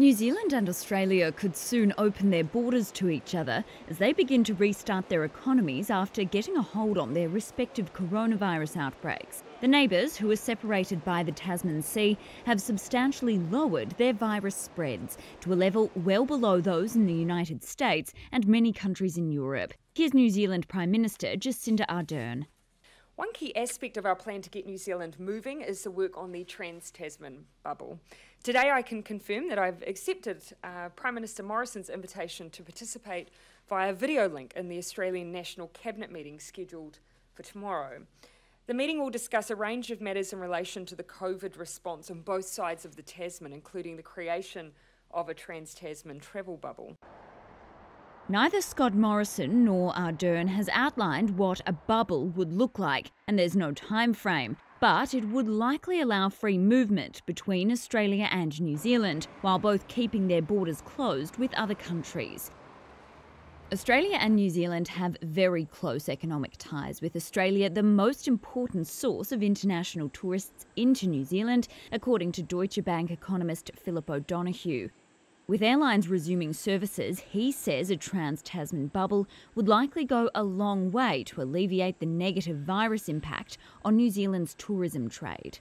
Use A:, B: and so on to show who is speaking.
A: New Zealand and Australia could soon open their borders to each other as they begin to restart their economies after getting a hold on their respective coronavirus outbreaks. The neighbours, who are separated by the Tasman Sea, have substantially lowered their virus spreads to a level well below those in the United States and many countries in Europe. Here's New Zealand Prime Minister Jacinda Ardern.
B: One key aspect of our plan to get New Zealand moving is the work on the Trans Tasman bubble. Today, I can confirm that I've accepted uh, Prime Minister Morrison's invitation to participate via video link in the Australian National Cabinet meeting scheduled for tomorrow. The meeting will discuss a range of matters in relation to the COVID response on both sides of the Tasman, including the creation of a Trans Tasman travel bubble.
A: Neither Scott Morrison nor Ardern has outlined what a bubble would look like, and there's no time frame. But it would likely allow free movement between Australia and New Zealand, while both keeping their borders closed with other countries. Australia and New Zealand have very close economic ties, with Australia the most important source of international tourists into New Zealand, according to Deutsche Bank economist Philip O'Donoghue. With airlines resuming services, he says a trans Tasman bubble would likely go a long way to alleviate the negative virus impact on New Zealand's tourism trade.